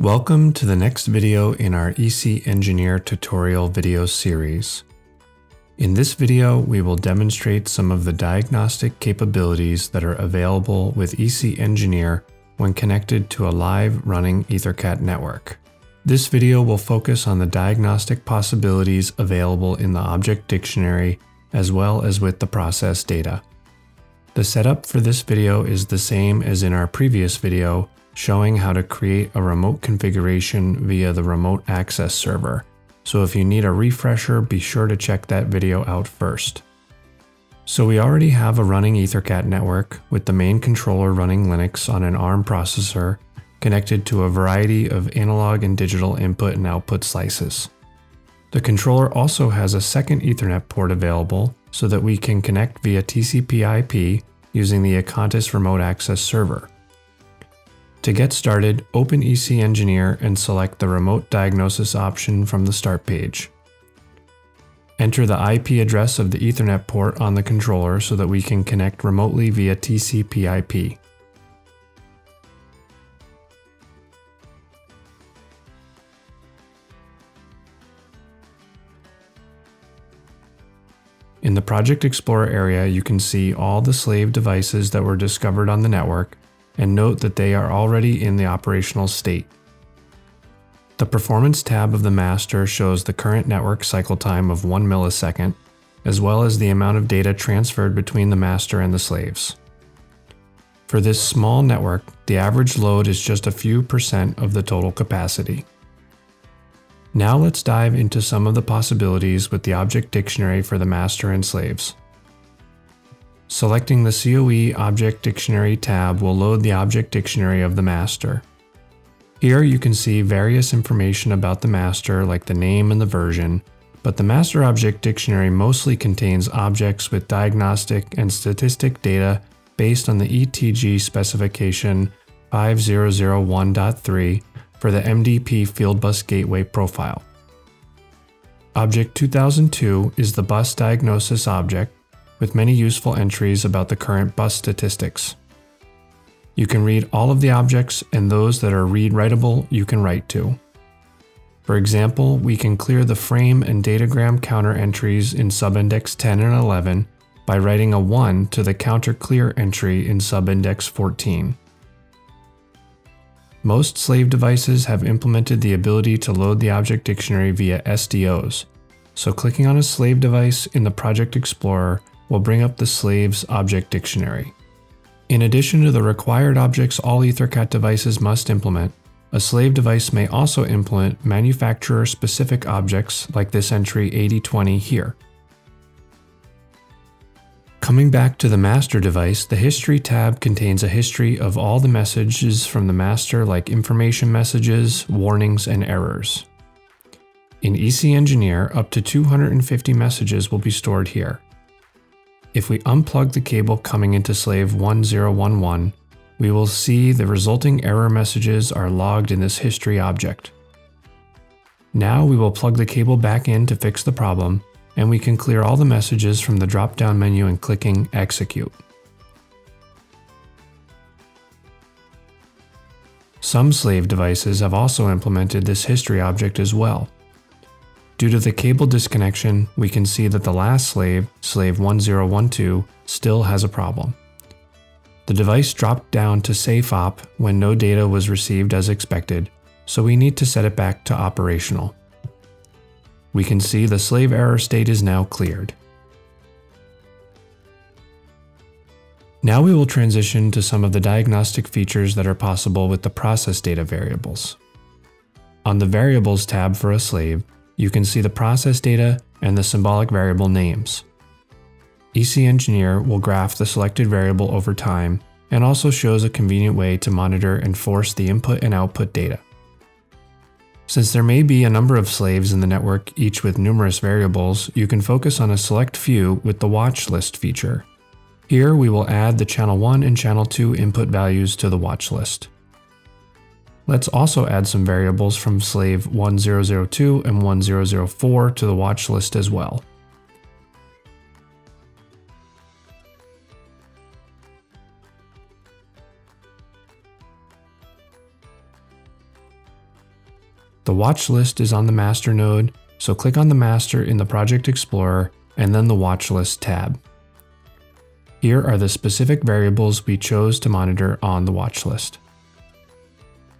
Welcome to the next video in our EC Engineer tutorial video series. In this video, we will demonstrate some of the diagnostic capabilities that are available with EC Engineer when connected to a live running EtherCAT network. This video will focus on the diagnostic possibilities available in the object dictionary as well as with the process data. The setup for this video is the same as in our previous video, showing how to create a remote configuration via the remote access server. So if you need a refresher, be sure to check that video out first. So we already have a running EtherCAT network with the main controller running Linux on an ARM processor connected to a variety of analog and digital input and output slices. The controller also has a second Ethernet port available so that we can connect via TCP IP using the Acontis remote access server. To get started, open EC Engineer and select the Remote Diagnosis option from the Start page. Enter the IP address of the Ethernet port on the controller so that we can connect remotely via TCP IP. In the Project Explorer area, you can see all the slave devices that were discovered on the network and note that they are already in the operational state. The Performance tab of the master shows the current network cycle time of 1 millisecond, as well as the amount of data transferred between the master and the slaves. For this small network, the average load is just a few percent of the total capacity. Now let's dive into some of the possibilities with the object dictionary for the master and slaves. Selecting the COE Object Dictionary tab will load the object dictionary of the master. Here you can see various information about the master like the name and the version, but the master object dictionary mostly contains objects with diagnostic and statistic data based on the ETG specification 5001.3 for the MDP Fieldbus Gateway profile. Object 2002 is the bus diagnosis object with many useful entries about the current bus statistics. You can read all of the objects and those that are read-writable you can write to. For example, we can clear the frame and datagram counter entries in subindex 10 and 11 by writing a 1 to the counter clear entry in subindex 14. Most slave devices have implemented the ability to load the object dictionary via SDOs, so clicking on a slave device in the Project Explorer will bring up the slave's object dictionary. In addition to the required objects all EtherCAT devices must implement, a slave device may also implement manufacturer-specific objects like this entry 8020 here. Coming back to the master device, the History tab contains a history of all the messages from the master like information messages, warnings, and errors. In EC Engineer, up to 250 messages will be stored here. If we unplug the cable coming into slave 1011, we will see the resulting error messages are logged in this history object. Now we will plug the cable back in to fix the problem, and we can clear all the messages from the drop-down menu and clicking Execute. Some slave devices have also implemented this history object as well, Due to the cable disconnection, we can see that the last slave, slave 1012, still has a problem. The device dropped down to safe op when no data was received as expected, so we need to set it back to operational. We can see the slave error state is now cleared. Now we will transition to some of the diagnostic features that are possible with the process data variables. On the Variables tab for a slave, you can see the process data and the symbolic variable names. EC Engineer will graph the selected variable over time and also shows a convenient way to monitor and force the input and output data. Since there may be a number of slaves in the network, each with numerous variables, you can focus on a select few with the watch list feature. Here we will add the channel 1 and channel 2 input values to the watch list. Let's also add some variables from slave 1002 and 1004 to the watch list as well. The watch list is on the master node, so click on the master in the Project Explorer and then the watch list tab. Here are the specific variables we chose to monitor on the watch list.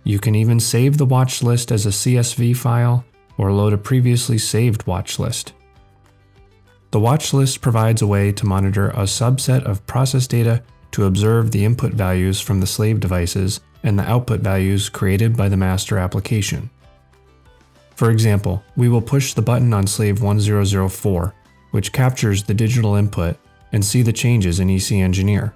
You can even save the watch list as a CSV file or load a previously saved watch list. The watch list provides a way to monitor a subset of process data to observe the input values from the slave devices and the output values created by the master application. For example, we will push the button on slave 1004, which captures the digital input, and see the changes in EC Engineer.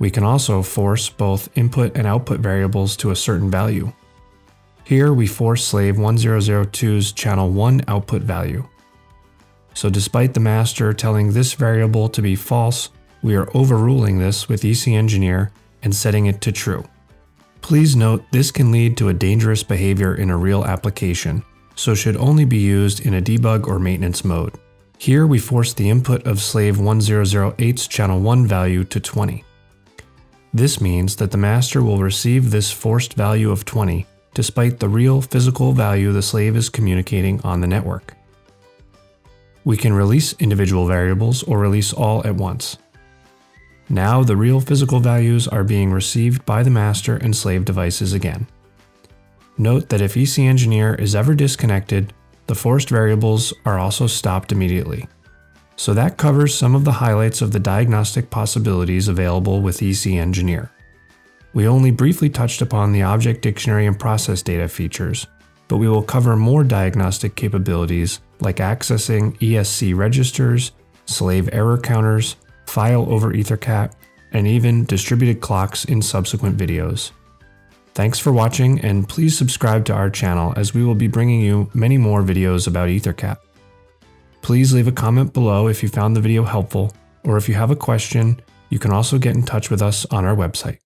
We can also force both input and output variables to a certain value. Here we force slave 1002's channel 1 output value. So despite the master telling this variable to be false, we are overruling this with EC Engineer and setting it to true. Please note this can lead to a dangerous behavior in a real application, so should only be used in a debug or maintenance mode. Here we force the input of slave 1008's channel 1 value to 20. This means that the master will receive this forced value of 20 despite the real physical value the slave is communicating on the network. We can release individual variables or release all at once. Now the real physical values are being received by the master and slave devices again. Note that if EC Engineer is ever disconnected, the forced variables are also stopped immediately. So that covers some of the highlights of the diagnostic possibilities available with EC Engineer. We only briefly touched upon the object dictionary and process data features, but we will cover more diagnostic capabilities like accessing ESC registers, slave error counters, file over EtherCAT, and even distributed clocks in subsequent videos. Thanks for watching and please subscribe to our channel as we will be bringing you many more videos about EtherCAT. Please leave a comment below if you found the video helpful, or if you have a question, you can also get in touch with us on our website.